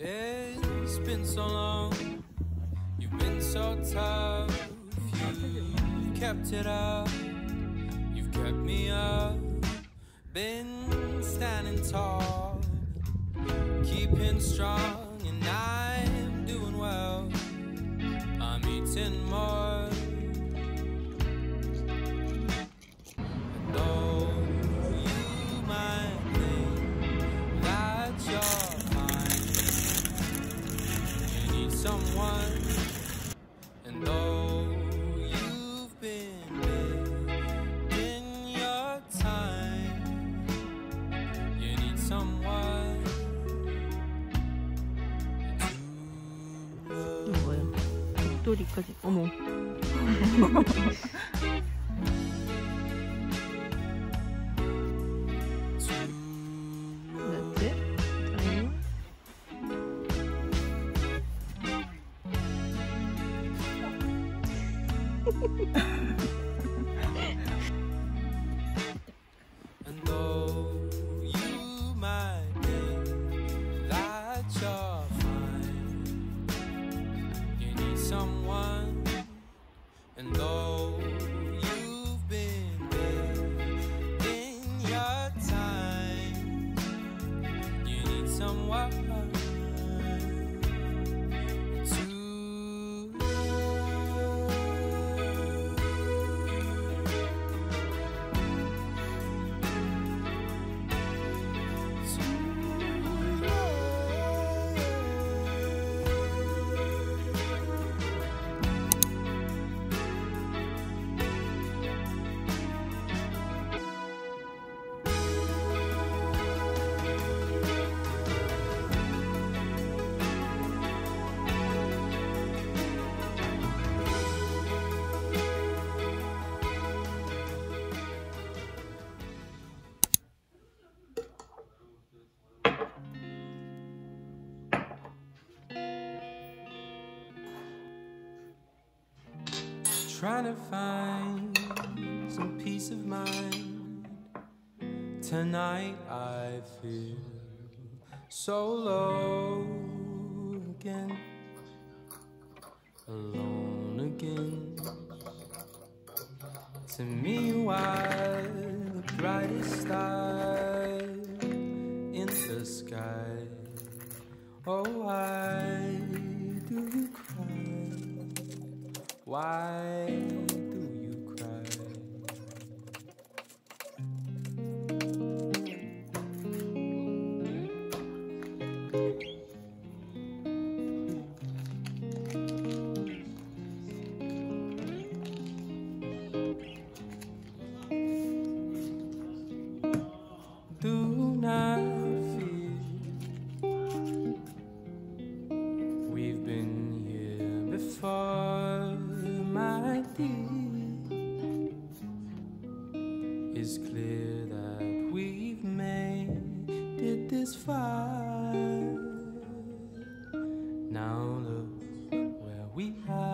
It's been so long, you've been so tough. You've kept it up, you've kept me up. Been standing tall, keeping strong, and I'm doing well. I'm eating more. 1人かもう Ha ha ha. And though Trying to find some peace of mind. Tonight I feel so low again, alone again. To me, why the brightest star in the sky? Oh, why do you cry? Why that we've made it this far. Now look where we are.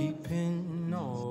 Keeping all